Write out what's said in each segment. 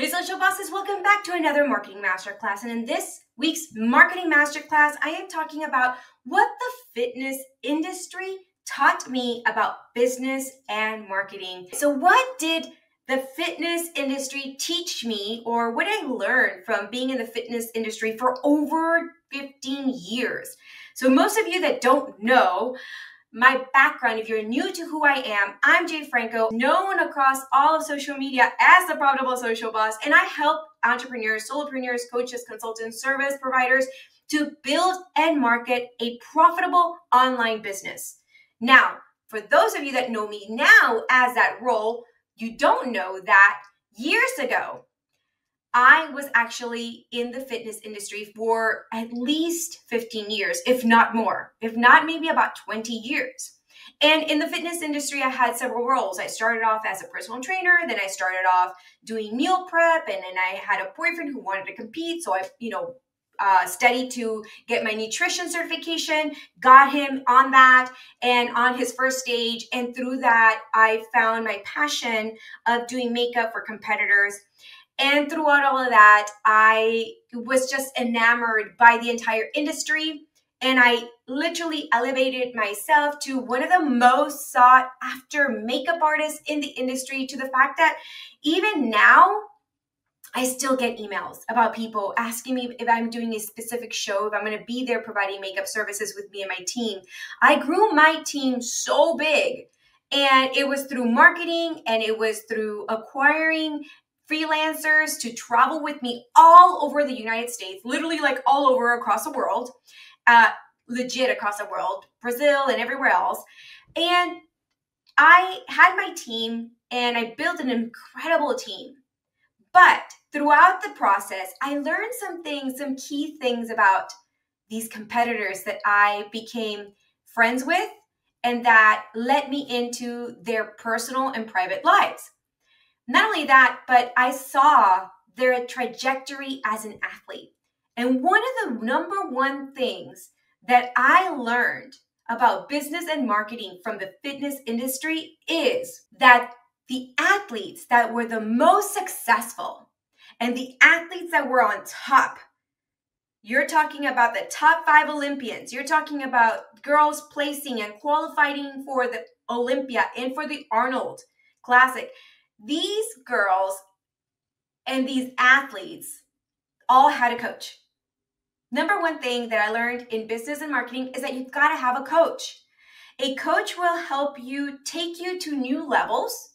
Hey social bosses, welcome back to another marketing masterclass. And in this week's marketing masterclass, I am talking about what the fitness industry taught me about business and marketing. So what did the fitness industry teach me or what I learned from being in the fitness industry for over 15 years? So most of you that don't know, my background, if you're new to who I am, I'm J Franco, known across all of social media as the Profitable Social Boss, and I help entrepreneurs, solopreneurs, coaches, consultants, service providers to build and market a profitable online business. Now, for those of you that know me now as that role, you don't know that years ago, I was actually in the fitness industry for at least 15 years, if not more, if not maybe about 20 years. And in the fitness industry, I had several roles. I started off as a personal trainer, then I started off doing meal prep, and then I had a boyfriend who wanted to compete. So I, you know, uh, studied to get my nutrition certification, got him on that and on his first stage. And through that, I found my passion of doing makeup for competitors. And throughout all of that, I was just enamored by the entire industry. And I literally elevated myself to one of the most sought after makeup artists in the industry to the fact that even now, I still get emails about people asking me if I'm doing a specific show, if I'm going to be there providing makeup services with me and my team. I grew my team so big, and it was through marketing and it was through acquiring freelancers to travel with me all over the United States, literally like all over across the world, uh, legit across the world, Brazil and everywhere else. And I had my team and I built an incredible team. But throughout the process, I learned some things, some key things about these competitors that I became friends with and that led me into their personal and private lives. Not only that, but I saw their trajectory as an athlete. And one of the number one things that I learned about business and marketing from the fitness industry is that the athletes that were the most successful and the athletes that were on top, you're talking about the top five Olympians, you're talking about girls placing and qualifying for the Olympia and for the Arnold Classic these girls and these athletes all had a coach. Number one thing that I learned in business and marketing is that you've got to have a coach. A coach will help you take you to new levels,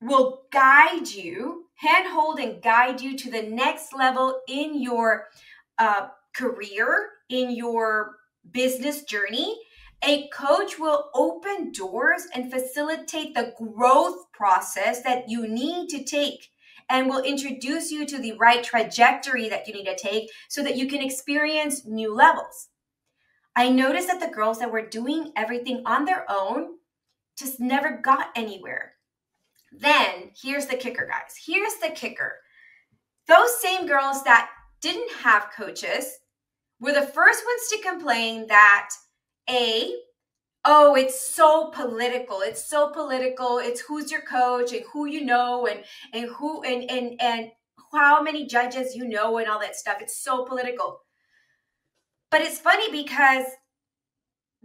will guide you, handhold and guide you to the next level in your uh, career, in your business journey, a coach will open doors and facilitate the growth process that you need to take and will introduce you to the right trajectory that you need to take so that you can experience new levels. I noticed that the girls that were doing everything on their own just never got anywhere. Then, here's the kicker, guys. Here's the kicker. Those same girls that didn't have coaches were the first ones to complain that a, oh, it's so political. It's so political. It's who's your coach and who you know and and who and and and how many judges you know and all that stuff. It's so political. But it's funny because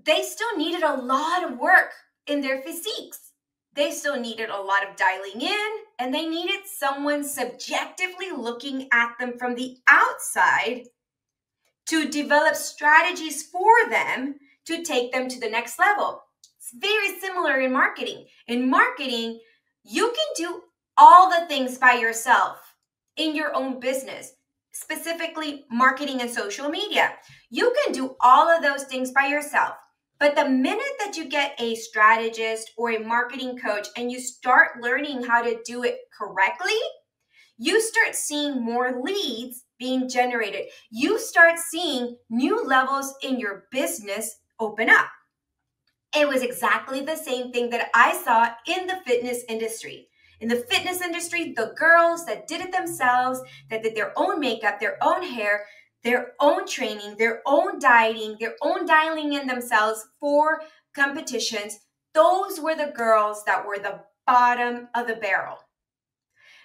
they still needed a lot of work in their physiques. They still needed a lot of dialing in and they needed someone subjectively looking at them from the outside to develop strategies for them to take them to the next level. It's very similar in marketing. In marketing, you can do all the things by yourself in your own business, specifically marketing and social media. You can do all of those things by yourself. But the minute that you get a strategist or a marketing coach and you start learning how to do it correctly, you start seeing more leads being generated. You start seeing new levels in your business open up. It was exactly the same thing that I saw in the fitness industry. In the fitness industry, the girls that did it themselves, that did their own makeup, their own hair, their own training, their own dieting, their own dialing in themselves for competitions, those were the girls that were the bottom of the barrel.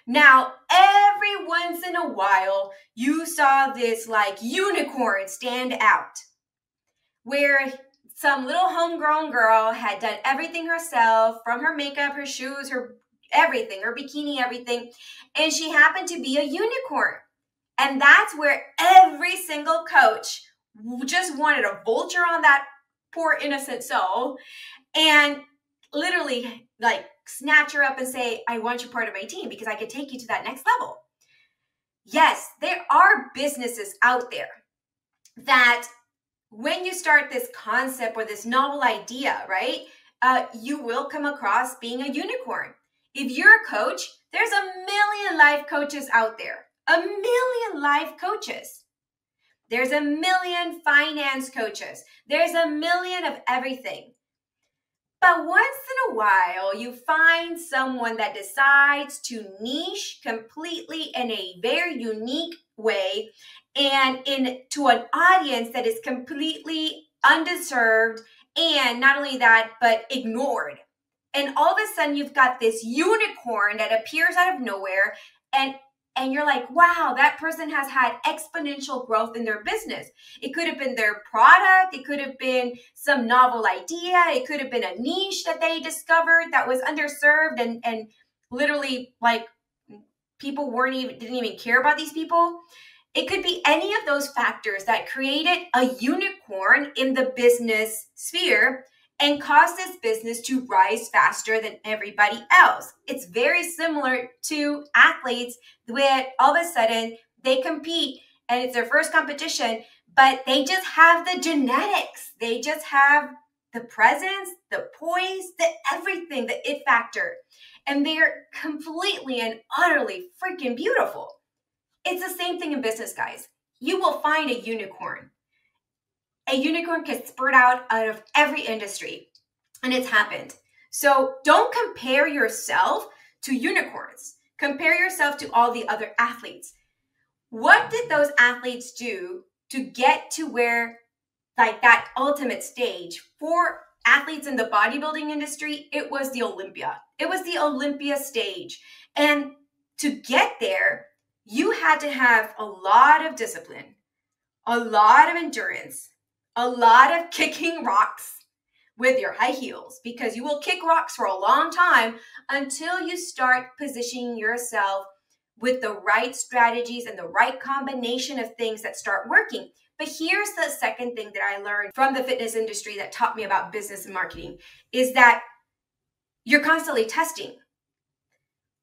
Now, every once in a while you saw this like unicorn stand out where some little homegrown girl had done everything herself from her makeup, her shoes, her everything, her bikini, everything. And she happened to be a unicorn. And that's where every single coach just wanted a vulture on that poor innocent soul and literally like snatch her up and say, I want you part of my team because I could take you to that next level. Yes, there are businesses out there that when you start this concept or this novel idea, right, uh, you will come across being a unicorn. If you're a coach, there's a million life coaches out there, a million life coaches. There's a million finance coaches. There's a million of everything. But once in a while, you find someone that decides to niche completely in a very unique way and in to an audience that is completely undeserved and not only that, but ignored. And all of a sudden you've got this unicorn that appears out of nowhere and and you're like, wow, that person has had exponential growth in their business. It could have been their product, it could have been some novel idea, it could have been a niche that they discovered that was underserved and and literally like people weren't even didn't even care about these people. It could be any of those factors that created a unicorn in the business sphere and cause this business to rise faster than everybody else. It's very similar to athletes where all of a sudden they compete and it's their first competition, but they just have the genetics. They just have the presence, the poise, the everything, the it factor. And they're completely and utterly freaking beautiful. It's the same thing in business, guys. You will find a unicorn a unicorn can spurt out out of every industry, and it's happened. So don't compare yourself to unicorns. Compare yourself to all the other athletes. What did those athletes do to get to where, like that ultimate stage for athletes in the bodybuilding industry? It was the Olympia. It was the Olympia stage. And to get there, you had to have a lot of discipline, a lot of endurance, a lot of kicking rocks with your high heels because you will kick rocks for a long time until you start positioning yourself with the right strategies and the right combination of things that start working. But here's the second thing that I learned from the fitness industry that taught me about business and marketing is that you're constantly testing.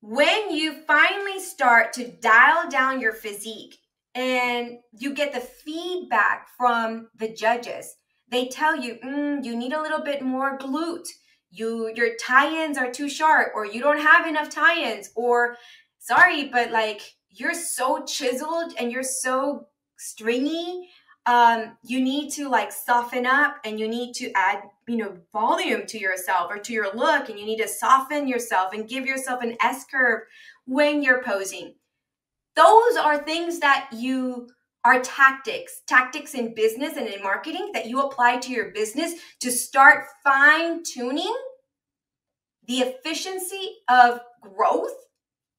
When you finally start to dial down your physique and you get the feedback from the judges. They tell you, mm, you need a little bit more glute. You your tie-ins are too sharp, or you don't have enough tie-ins, or sorry, but like you're so chiseled and you're so stringy. Um, you need to like soften up and you need to add, you know, volume to yourself or to your look, and you need to soften yourself and give yourself an S curve when you're posing those are things that you are tactics, tactics in business and in marketing that you apply to your business to start fine tuning the efficiency of growth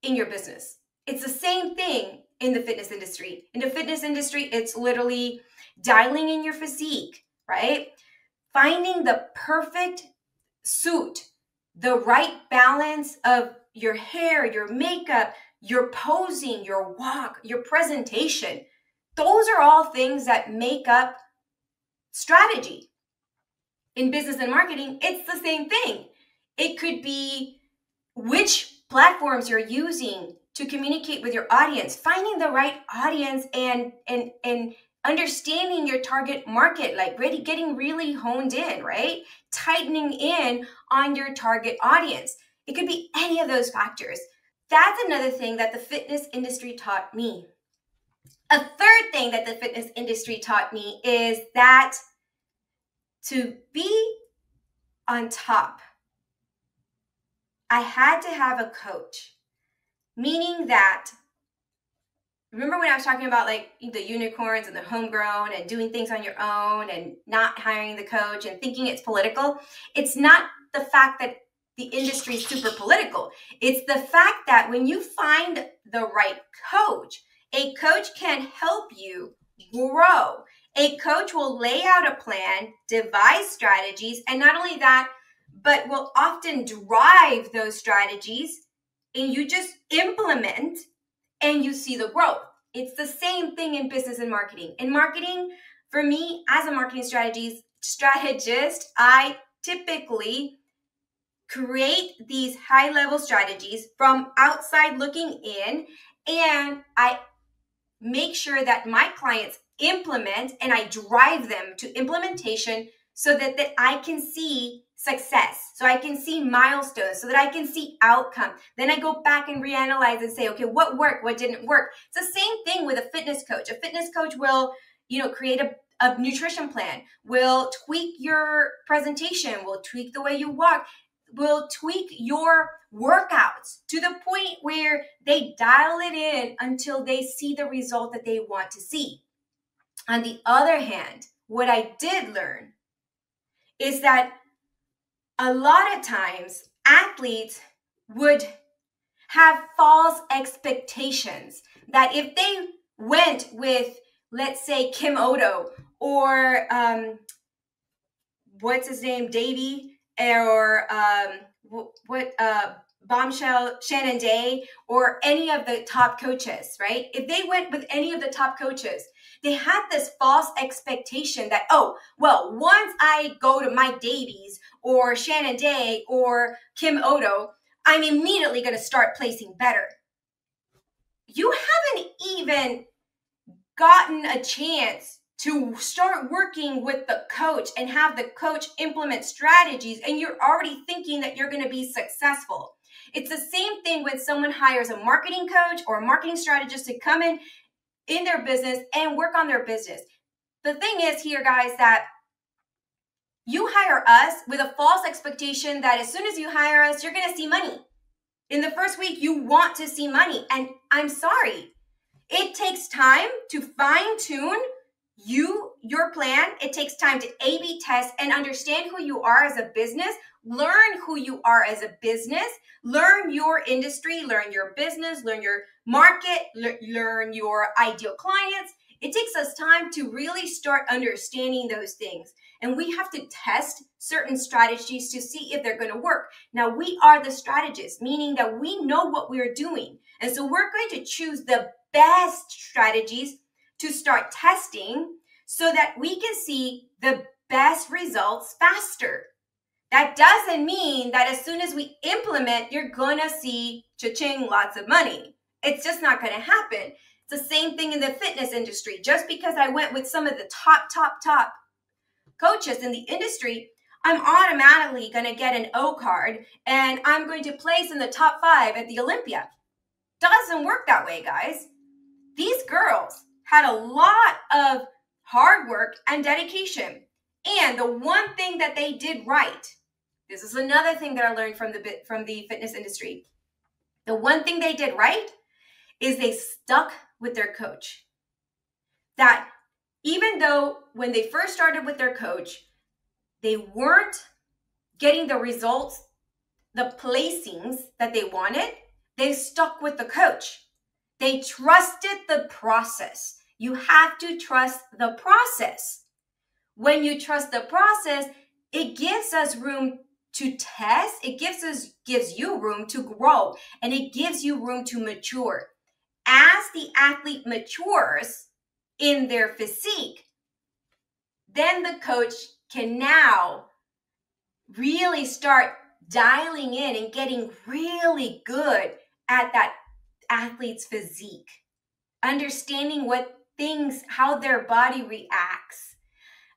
in your business. It's the same thing in the fitness industry. In the fitness industry, it's literally dialing in your physique, right? Finding the perfect suit, the right balance of your hair, your makeup, your posing, your walk, your presentation. Those are all things that make up strategy. In business and marketing, it's the same thing. It could be which platforms you're using to communicate with your audience, finding the right audience and and and understanding your target market, like really getting really honed in, right? Tightening in on your target audience. It could be any of those factors. That's another thing that the fitness industry taught me. A third thing that the fitness industry taught me is that to be on top, I had to have a coach, meaning that remember when I was talking about like the unicorns and the homegrown and doing things on your own and not hiring the coach and thinking it's political? It's not the fact that the industry is super political. It's the fact that when you find the right coach A coach can help you grow. A coach will lay out a plan, devise strategies, and not only that, but will often drive those strategies and you just implement and you see the growth. It's the same thing in business and marketing. In marketing, for me as a marketing strategies strategist, I typically create these high level strategies from outside looking in and I make sure that my clients implement and I drive them to implementation so that, that I can see success so i can see milestones so that i can see outcome. Then i go back and reanalyze and say okay what worked? What didn't work? It's the same thing with a fitness coach. A fitness coach will you know create a, a nutrition plan will tweak your presentation will tweak the way you walk will tweak your workouts to the point where they dial it in until they see the result that they want to see. On the other hand what i did learn is that a lot of times athletes would have false expectations that if they went with, let's say, Kim Oddo or um, what's his name, Davy, or um, what uh, Bombshell Shannon Dey, or any of the top coaches, right? If they went with any of the top coaches, they had this false expectation that, oh, well, once I go to Mike Davies or Shannon Dey or Kim Oddo, I'm immediately going to start placing better. You haven't even gotten a chance to start working with the coach and have the coach implement strategies, and you're already thinking that you're going to be successful. It's the same thing when someone hires a marketing coach or a marketing strategist to come in in their business and work on their business. The thing is here, guys, that you hire us with a false expectation that as soon as you hire us, you're going to see money. In the first week, you want to see money. And I'm sorry, it takes time to fine tune you your plan it takes time to a b test and understand who you are as a business learn who you are as a business learn your industry learn your business learn your market le- learn your ideal clients. It takes us time to really start understanding those things. And we have to test certain strategies to see if they're going to work. Now we are the strategists meaning that we know what we're doing. And so we're going to choose the best strategies to start testing so that we can see the best results faster. That doesn't mean that as soon as we implement, you're gonna see cha-ching lots of money. It's just not gonna happen. It's the same thing in the fitness industry. Just because I went with some of the top, top, top coaches in the industry, I'm automatically gonna get an O card and I'm going to place in the top five at the Olympia. Doesn't work that way, guys. These girls had a lot of hard work and dedication. And the one thing that they did right, this is another thing that I learned from the from the fitness industry. The one thing they did right is they stuck with their coach. That even though when they first started with their coach, they weren't getting the results, the placings that they wanted, they stuck with the coach. They trusted the process. You have to trust the process. When you trust the process, it gives us room to test, it gives us gives you room to grow, and it gives you room to mature. As the athlete matures in their physique, then the coach can now really start dialing in and getting really good at that athlete's physique, understanding what things, how their body reacts.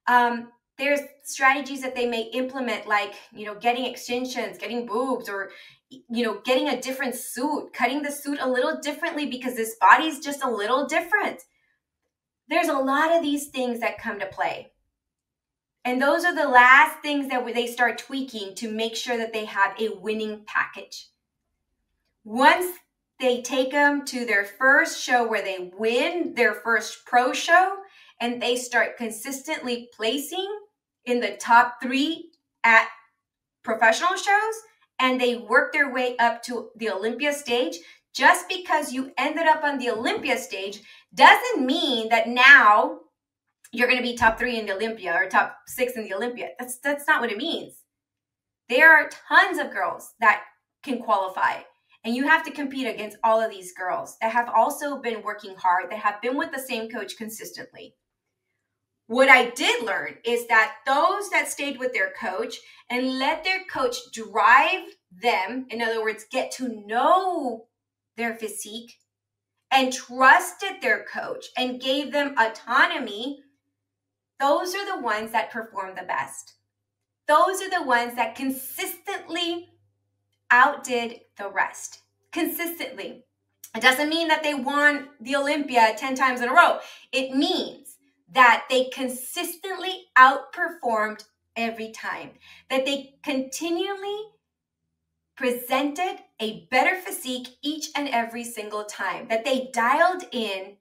Um, there's strategies that they may implement, like, you know, getting extensions, getting boobs, or, you know, getting a different suit, cutting the suit a little differently because this body's just a little different. There's a lot of these things that come to play. And those are the last things that they start tweaking to make sure that they have a winning package. Once they take them to their first show where they win their first pro show and they start consistently placing in the top three at professional shows and they work their way up to the Olympia stage. just because you ended up on the Olympia stage doesn't mean that now you're going to be top three in the Olympia or top six in the Olympia. That's that's not what it means. There are tons of girls that can qualify, and you have to compete against all of these girls that have also been working hard, that have been with the same coach consistently. What I did learn is that those that stayed with their coach and let their coach drive them, in other words, get to know their physique and trusted their coach and gave them autonomy, those are the ones that perform the best. Those are the ones that consistently outdid the rest. Consistently. It doesn't mean that they won the Olympia 10 times in a row. It means that they consistently outperformed every time, that they continually presented a better physique each and every single time, that they dialed in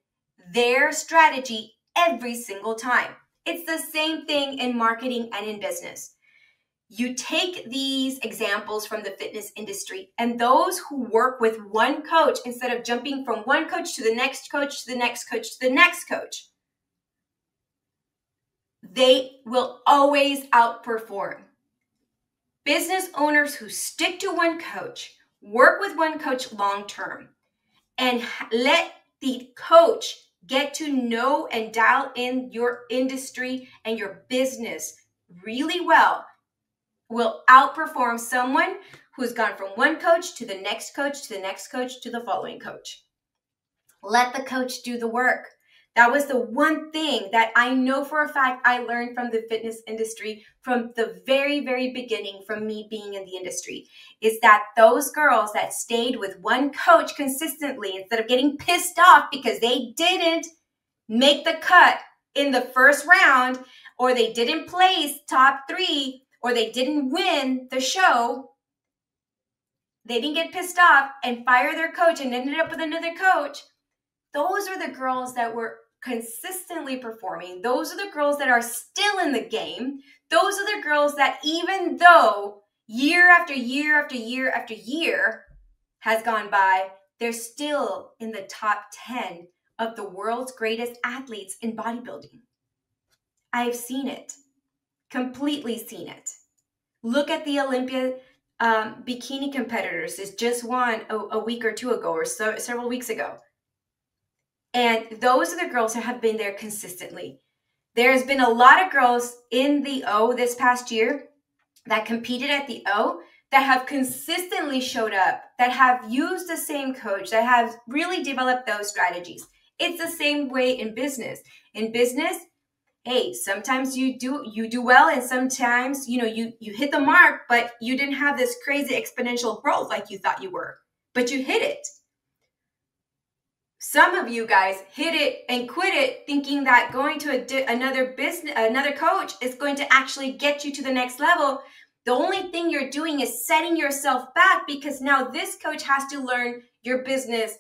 their strategy every single time. It's the same thing in marketing and in business. You take these examples from the fitness industry, and those who work with one coach instead of jumping from one coach to the next coach to the next coach to the next coach, they will always outperform. Business owners who stick to one coach, work with one coach long term, and let the coach get to know and dial in your industry and your business really well will outperform someone who's gone from one coach to the next coach to the next coach to the following coach. Let the coach do the work. That was the one thing that I know for a fact I learned from the fitness industry from the very, very beginning, from me being in the industry, is that those girls that stayed with one coach consistently instead of getting pissed off because they didn't make the cut in the first round or they didn't place top three or they didn't win the show, they didn't get pissed off and fire their coach and ended up with another coach. Those are the girls that were consistently performing. Those are the girls that are still in the game. Those are the girls that, even though year after year after year after year has gone by, they're still in the top 10 of the world's greatest athletes in bodybuilding. I've seen it, completely seen it. Look at the Olympia um, bikini competitors. It's just one a, a, week or two ago, or so, several weeks ago. And those are the girls that have been there consistently. There's been a lot of girls in the O this past year that competed at the O that have consistently showed up, that have used the same coach, that have really developed those strategies. It's the same way in business. In business, hey, sometimes you do you do well and sometimes, you know, you you hit the mark, but you didn't have this crazy exponential growth like you thought you were. But you hit it. Some of you guys hit it and quit it thinking that going to a another business another coach is going to actually get you to the next level. The only thing you're doing is setting yourself back because now this coach has to learn your business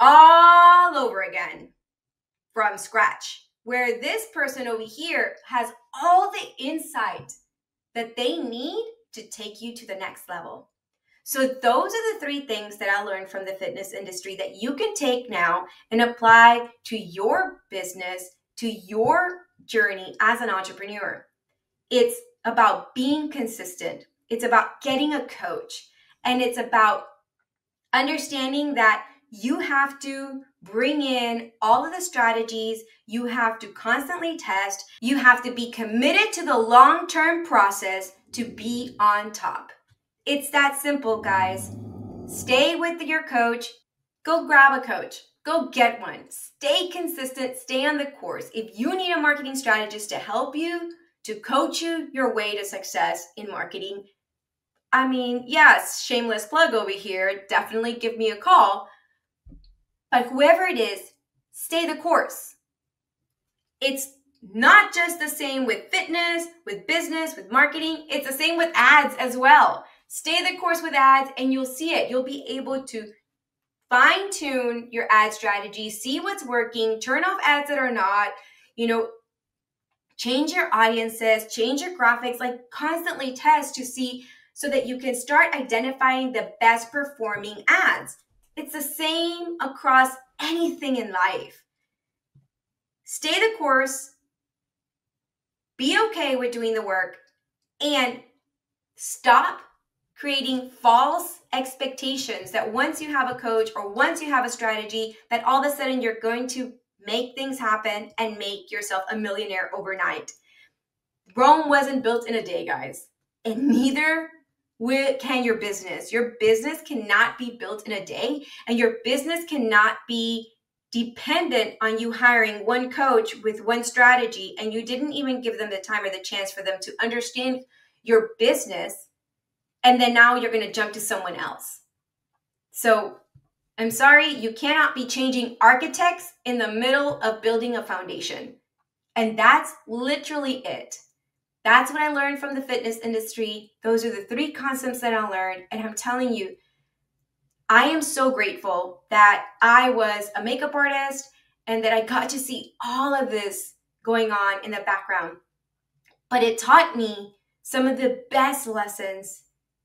all over again from scratch. Where this person over here has all the insight that they need to take you to the next level. So, those are the three things that I learned from the fitness industry that you can take now and apply to your business, to your journey as an entrepreneur. It's about being consistent, it's about getting a coach, and it's about understanding that you have to bring in all of the strategies. You have to constantly test. You have to be committed to the long term process to be on top. It's that simple, guys. Stay with your coach. Go grab a coach. Go get one. Stay consistent. Stay on the course. If you need a marketing strategist to help you, to coach you your way to success in marketing, I mean, yes, shameless plug over here. Definitely give me a call. But whoever it is, stay the course. It's not just the same with fitness, with business, with marketing, it's the same with ads as well. Stay the course with ads and you'll see it. You'll be able to fine tune your ad strategy, see what's working, turn off ads that are not, you know, change your audiences, change your graphics, like constantly test to see so that you can start identifying the best performing ads. It's the same across anything in life. Stay the course, be okay with doing the work, and stop creating false expectations that once you have a coach or once you have a strategy that all of a sudden you're going to make things happen and make yourself a millionaire overnight. Rome wasn't built in a day, guys, and neither can your business. Your business cannot be built in a day, and your business cannot be dependent on you hiring one coach with one strategy and you didn't even give them the time or the chance for them to understand your business and then now you're going to jump to someone else. So I'm sorry, you cannot be changing architects in the middle of building a foundation. And that's literally it. That's what I learned from the fitness industry. Those are the three concepts that I learned. And I'm telling you, I am so grateful that I was a makeup artist and that I got to see all of this going on in the background. But it taught me some of the best lessons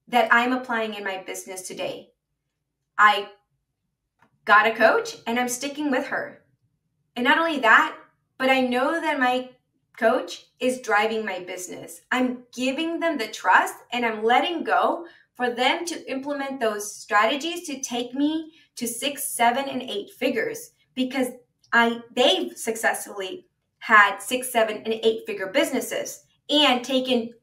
that I'm applying in my business today. I got a coach and I'm sticking with her. And not only that, but I know that my coach is driving my business. I'm giving them the trust and I'm letting go for them to implement those strategies to take me to six, seven, and eight figures because I they've successfully had six, seven, and eight figure businesses and taken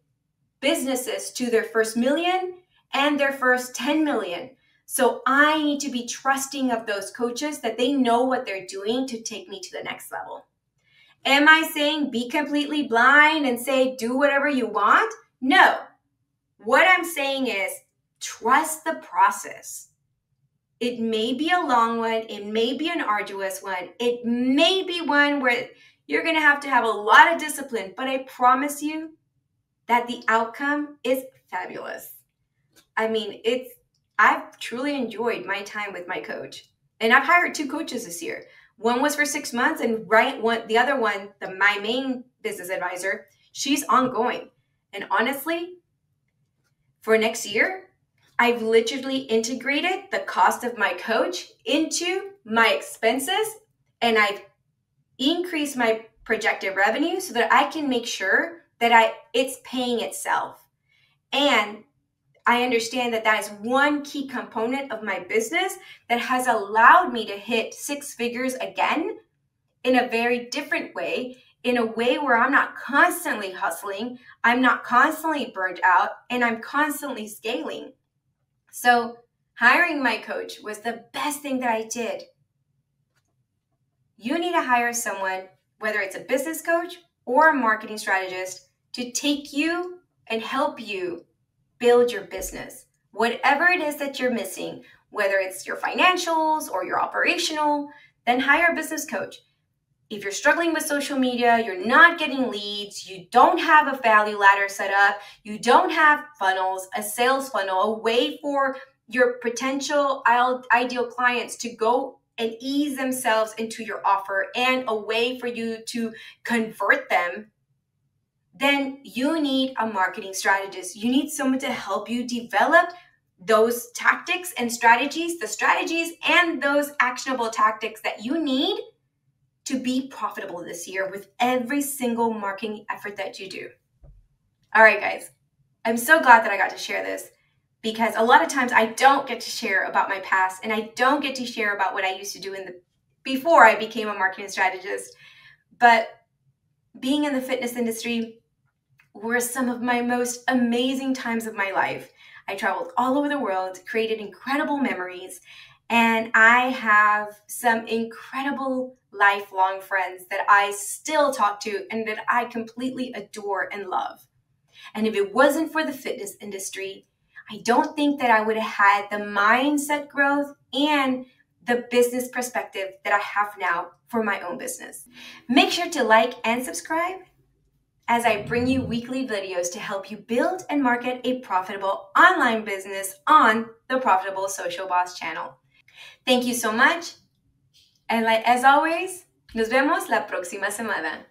businesses to their first million and their first 10 million. So I need to be trusting of those coaches that they know what they're doing to take me to the next level. Am I saying be completely blind and say do whatever you want? No. What I'm saying is trust the process. It may be a long one, it may be an arduous one, it may be one where you're going to have to have a lot of discipline, but I promise you that the outcome is fabulous. I mean, it's I've truly enjoyed my time with my coach. And I've hired two coaches this year. One was for six months, and right one, the other one, the my main business advisor, she's ongoing. And honestly, for next year, I've literally integrated the cost of my coach into my expenses, and I've increased my projected revenue so that I can make sure that I it's paying itself. And I understand that that is one key component of my business that has allowed me to hit six figures again in a very different way, in a way where I'm not constantly hustling, I'm not constantly burnt out, and I'm constantly scaling. So, hiring my coach was the best thing that I did. You need to hire someone, whether it's a business coach or a marketing strategist, to take you and help you build your business. Whatever it is that you're missing, whether it's your financials or your operational, then hire a business coach. If you're struggling with social media, you're not getting leads, you don't have a value ladder set up, you don't have funnels, a sales funnel, a way for your potential ideal clients to go and ease themselves into your offer and a way for you to convert them then you need a marketing strategist. You need someone to help you develop those tactics and strategies, the strategies and those actionable tactics that you need to be profitable this year with every single marketing effort that you do. All right, guys, I'm so glad that I got to share this because a lot of times I don't get to share about my past and I don't get to share about what I used to do in the before I became a marketing strategist. But being in the fitness industry, were some of my most amazing times of my life. I traveled all over the world, created incredible memories, and I have some incredible lifelong friends that I still talk to and that I completely adore and love. And if it wasn't for the fitness industry, I don't think that I would have had the mindset growth and the business perspective that I have now for my own business. Make sure to like and subscribe as I bring you weekly videos to help you build and market a profitable online business on the Profitable Social Boss channel. Thank you so much. And like, as always, nos vemos la próxima semana.